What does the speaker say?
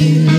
Yeah. you.